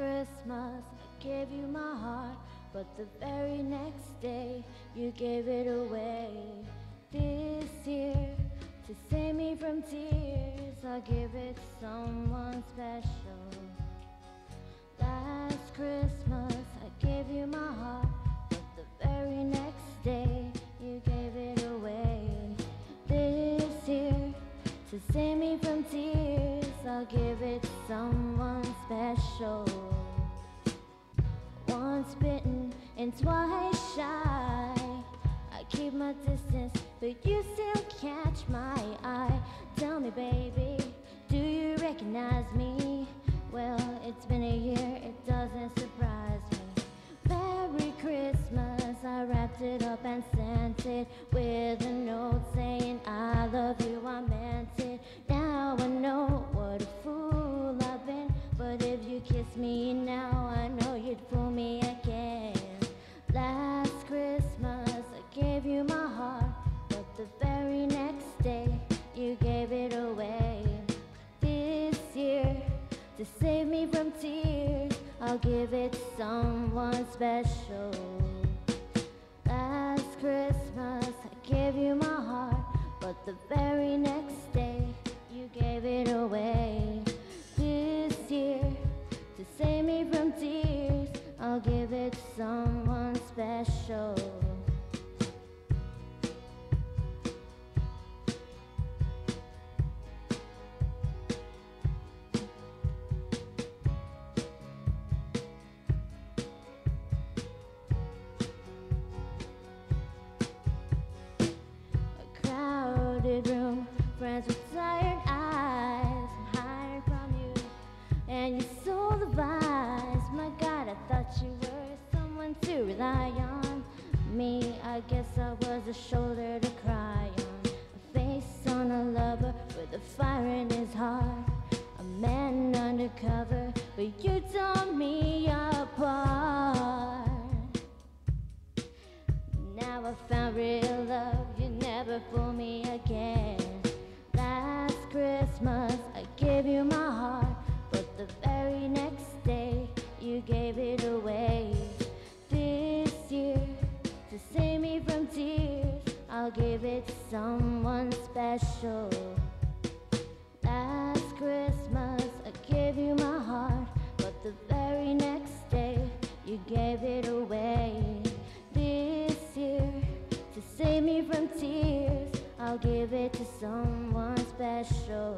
Christmas, I gave you my heart, but the very next day you gave it away. This year, to save me from tears, I'll give it someone special. Last Christmas, I gave you my heart, but the very next day you gave it away. This year, to save me from tears, I'll give it someone special. Once bitten and twice shy. I keep my distance, but you still catch my eye. Tell me, baby, do you recognize me? Well, it's been a year, it doesn't surprise me. Merry Christmas, I wrapped it up and sent it with a note saying I love you, from tears, I'll give it someone special. Last Christmas, I gave you my heart, but the very next day, you gave it away. This year, to save me from tears, I'll give it someone special. Friends with tired eyes, I'm hiding from you, and you sold the vibes. My God, I thought you were someone to rely on. Me, I guess I was a shoulder to cry on, a face on a lover with a fire in his heart, a man undercover, but you tore me apart. Now I found real love, you never fool me again. Christmas, I gave you my heart, but the very next day, you gave it away. This year, to save me from tears, I'll give it to someone special. Last Christmas, I gave you my heart, but the very next day, you gave it away. This year, to save me from tears, I'll give it to someone special.